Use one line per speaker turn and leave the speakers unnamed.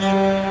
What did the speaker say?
Música